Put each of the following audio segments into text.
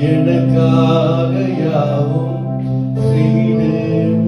எனக்காக யாவும் செய்தேன்.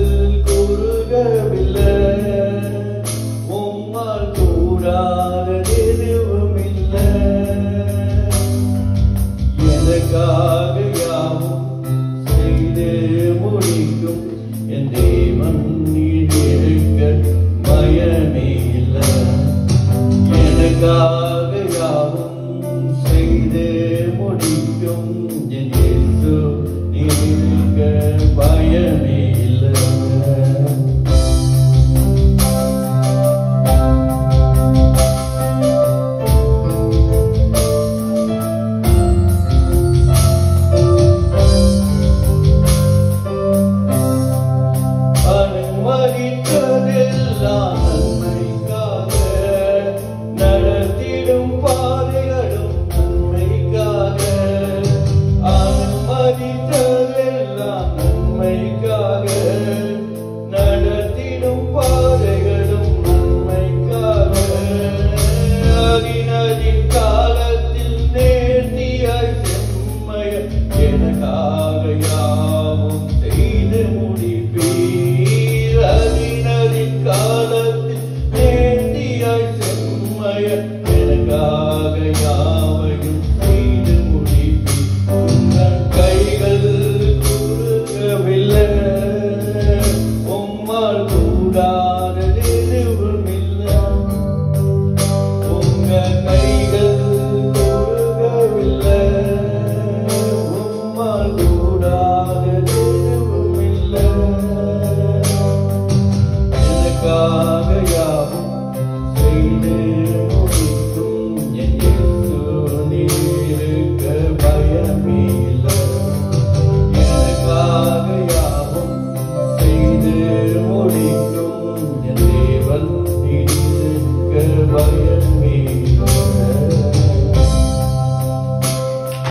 amiga.